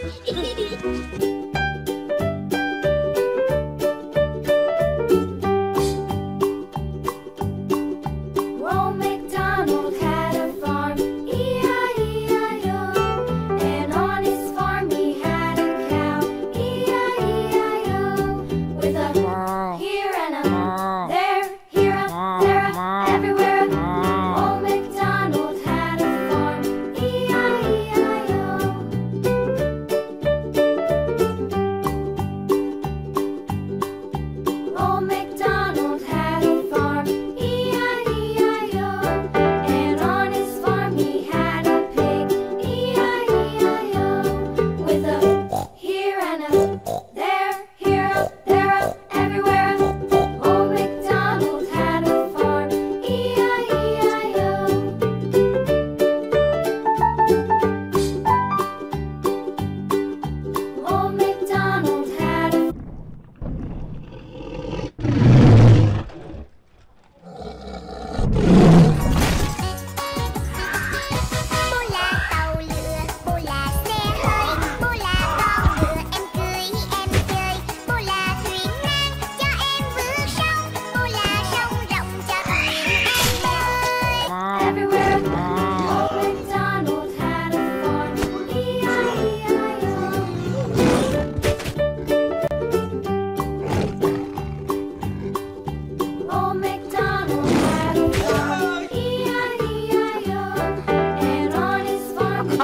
嘿嘿嘿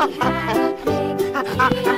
Happy